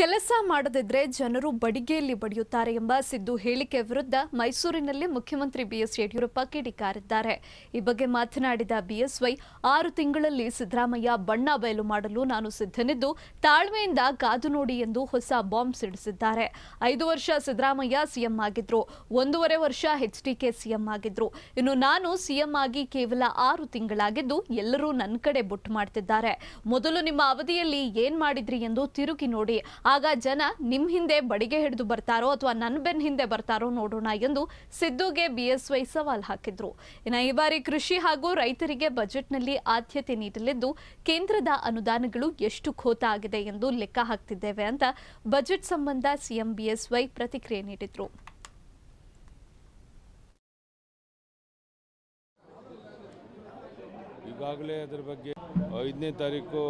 ಕೆಲಸ ಮಾಡದಿದ್ರೆ ಜನರು ಬಡಿಗೆಯಲ್ಲಿ ಬಡಿಯುತ್ತಾರೆ ಎಂಬ ಸಿದ್ದು ಹೇಳಿಕೆ ವಿರುದ್ಧ ಮೈಸೂರಿನಲ್ಲಿ ಮುಖ್ಯಮಂತ್ರಿ ಬಿಎಸ್ ಯಡಿಯೂರಪ್ಪ ಕಿಡಿಕಾರಿದ್ದಾರೆ. ಈ ಬಗ್ಗೆ ಮಾತನಾಡಿದ ಬಿಎಸ್ವೈ, ಆರು ತಿಂಗಳಲ್ಲಿ ಸಿದ್ದರಾಮಯ್ಯ ಬಣ್ಣ ಬಯಲು ಮಾಡಲು ನಾನು ಸಿದ್ಧನಿದ್ದು, ತಾಳ್ಮೆಯಿಂದ ಕಾದು ನೋಡಿ ಎಂದು ಹೊಸ ಬಾಂಬ್ ಸಿಡಿಸಿದ್ದಾರೆ. ಐದು ವರ್ಷ ಸಿದ್ದರಾಮಯ್ಯ ಸಿಎಂ ಆಗಿದ್ರು, ಒಂದೂವರೆ ವರ್ಷ ಎಚ್ಡಿಕೆ ಸಿಎಂ ಆಗಿದ್ರು. ಇನ್ನು ನಾನು ಸಿಎಂ ಆಗಿ ಕೇವಲ ಆರು ತಿಂಗಳಾಗಿದ್ದು, ಎಲ್ಲರೂ ನನ್ನ ಕಡೆ ಬೊಟ್ಟು ಮಾಡ್ತಿದ್ದಾರೆ. ಮೊದಲು ನಿಮ್ಮ ಅವಧಿಯಲ್ಲಿ ಏನ್ ಮಾಡಿದ್ರಿ ಎಂದು ತಿರುಗಿ ನೋಡಿ ಆಗ ಜನ ನಿಮ್ಮ ಹಿಂದೆ ಬಡಿಗೆ ಹಿಡಿದು ಬರ್ತಾರೋ ಅಥವಾ ನನ್ನ ಬೆನ್ ಹಿಂದೆ ಬರ್ತಾರೋ ನೋಡೋಣ ಎಂದು ಸಿದ್ದುಗೆ ಬಿಎಸ್ವೈ ಸವಾಲ್ ಹಾಕಿದ್ರು. ಇನ್ನು ಈ ಬಾರಿ ಕೃಷಿ ಹಾಗೂ ರೈತರಿಗೆ ಬಜೆಟ್ನಲ್ಲಿ ಆದ್ಯತೆ ನೀಡಲಿದ್ದು ಕೇಂದ್ರದ ಅನುದಾನಗಳು ಎಷ್ಟು ಖೋತ ಆಗಿದೆ ಎಂದು ಲೆಕ್ಕ ಹಾಕ್ತಿದ್ದೇವೆ ಅಂತ ಬಜೆಟ್ ಸಂಬಂಧ ಸಿಎಂ ಬಿಎಸ್ವೈ ಪ್ರತಿಕ್ರಿಯೆ ನೀಡಿದ್ರು. ಈಗಾಗಲೇ ಅದರ ಬಗ್ಗೆ ಐದನೇ ತಾರೀಕು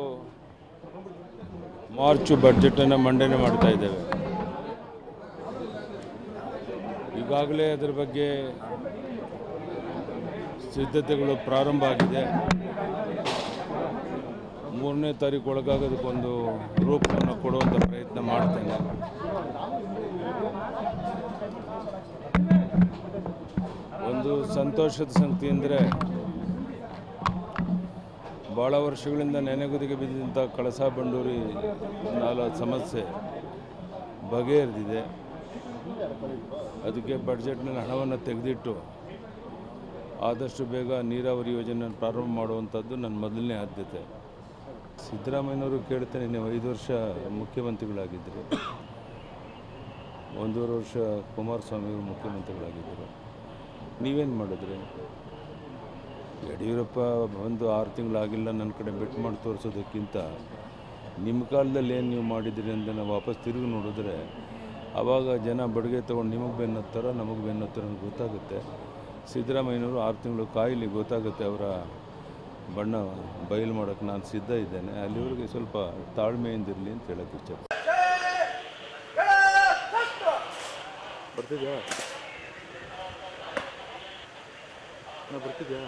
ಮಾರ್ಚ್ ಬಡ್ಜೆಟನ್ನು ಮಂಡನೆ ಮಾಡ್ತಾ ಇದ್ದೇವೆ. ಈಗಾಗಲೇ ಅದರ ಬಗ್ಗೆ ಸಿದ್ಧತೆಗಳು ಪ್ರಾರಂಭ ಆಗಿದೆ. ಮೂರನೇ ತಾರೀಕು ಒಳಗಾಗೋದಕ್ಕೊಂದು ರೂಪವನ್ನು ಕೊಡುವಂಥ ಪ್ರಯತ್ನ ಮಾಡ್ತೇನೆ. ಒಂದು ಸಂತೋಷದ ಸಂಗತಿ ಅಂದರೆ ಭಾಳ ವರ್ಷಗಳಿಂದ ನೆನೆಗುದಿಗೆ ಬಿದ್ದಂಥ ಕಳಸಾ ಬಂಡೂರಿ ನಾಲ ಸಮಸ್ಯೆ ಬಗೆಹರಿದಿದೆ. ಅದಕ್ಕೆ ಬಡ್ಜೆಟ್ನಲ್ಲಿ ಹಣವನ್ನು ತೆಗೆದಿಟ್ಟು ಆದಷ್ಟು ಬೇಗ ನೀರಾವರಿ ಯೋಜನೆಯನ್ನು ಪ್ರಾರಂಭ ಮಾಡುವಂಥದ್ದು ನನ್ನ ಮೊದಲನೇ ಆದ್ಯತೆ. ಸಿದ್ದರಾಮಯ್ಯನವರು ಕೇಳ್ತೇನೆ, ನೀವು ಐದು ವರ್ಷ ಮುಖ್ಯಮಂತ್ರಿಗಳಾಗಿದ್ದರು. ಒಂದೂವರೆ ವರ್ಷ ಕುಮಾರಸ್ವಾಮಿಯವರು ಮುಖ್ಯಮಂತ್ರಿಗಳಾಗಿದ್ದರು. ನೀವೇನು ಮಾಡಿದ್ರಿ? ಯಡಿಯೂರಪ್ಪ ಬಂದು ಆರು ತಿಂಗಳಾಗಿಲ್ಲ, ನನ್ನ ಕಡೆ ಬೆಟ್ ಮಾಡಿ ತೋರಿಸೋದಕ್ಕಿಂತ ನಿಮ್ಮ ಕಾಲದಲ್ಲಿ ಏನು ನೀವು ಮಾಡಿದ್ದೀರಿ ಅಂತ ನಾವು ವಾಪಸ್ ತಿರುಗಿ ನೋಡಿದ್ರೆ ಆವಾಗ ಜನ ಬಡಿಗೆ ತೊಗೊಂಡು ನಿಮಗೆ ಬೆನ್ನತ್ತಾರ, ನಮಗೆ ಬೆನ್ನತ್ತಾರ ಅಂತ ಗೊತ್ತಾಗುತ್ತೆ. ಸಿದ್ದರಾಮಯ್ಯನವರು ಆರು ತಿಂಗಳು ಕಾಯಿಲಿ ಗೊತ್ತಾಗುತ್ತೆ ಅವರ ಬಣ್ಣ ಬಯಲು ಮಾಡೋಕ್ಕೆ ನಾನು ಸಿದ್ಧ ಇದ್ದೇನೆ. ಅಲ್ಲಿವರೆಗೆ ಸ್ವಲ್ಪ ತಾಳ್ಮೆಯಿಂದಿರಲಿ ಅಂತ ಹೇಳೋಕ್ಕೆ ಇಚ್ಛೆ ಬರ್ತಿದ್ಯಾ? ಬರ್ತಿದ್ಯಾ?